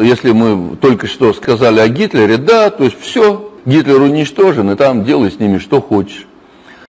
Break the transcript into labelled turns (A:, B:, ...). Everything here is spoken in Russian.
A: Если мы только что сказали о Гитлере, да, то есть все, Гитлер уничтожен, и там делай с ними что хочешь.